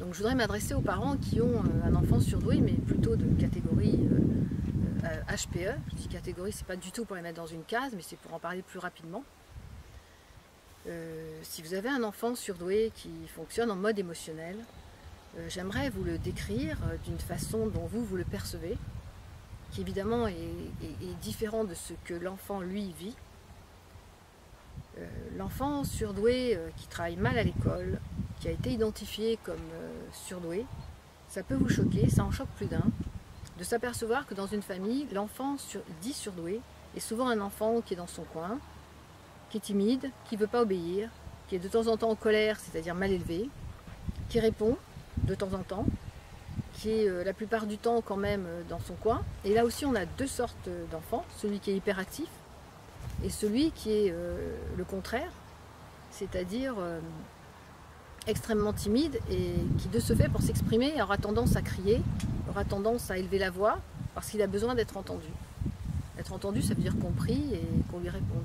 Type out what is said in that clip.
Donc je voudrais m'adresser aux parents qui ont euh, un enfant surdoué, mais plutôt de catégorie HPE. Euh, je dis catégorie, c'est pas du tout pour les mettre dans une case, mais c'est pour en parler plus rapidement. si vous avez un enfant surdoué qui fonctionne en mode émotionnel, j'aimerais vous le décrire d'une façon dont vous, vous le percevez, qui évidemment est, différent de ce que l'enfant lui vit. Euh, l'enfant surdoué euh, qui travaille mal à l'école, qui a été identifié comme euh, surdoué, ça peut vous choquer, ça en choque plus d'un, de s'apercevoir que dans une famille, l'enfant dit surdoué est souvent un enfant qui est dans son coin, qui est timide, qui ne veut pas obéir, qui est de temps en temps en colère, c'est-à-dire mal élevé, qui répond de temps en temps, qui est euh, la plupart du temps quand même euh, dans son coin. Et là aussi, on a deux sortes d'enfants, celui qui est hyperactif et celui qui est le contraire, c'est-à-dire extrêmement timide et qui de ce fait, pour s'exprimer, aura tendance à crier, aura tendance à élever la voix parce qu'il a besoin d'être entendu. Être entendu, ça veut dire compris et qu'on lui réponde.